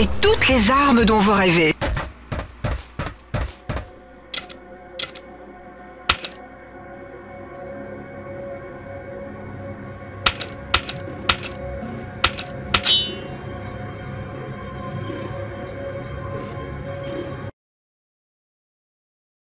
avez toutes les armes dont vous rêvez.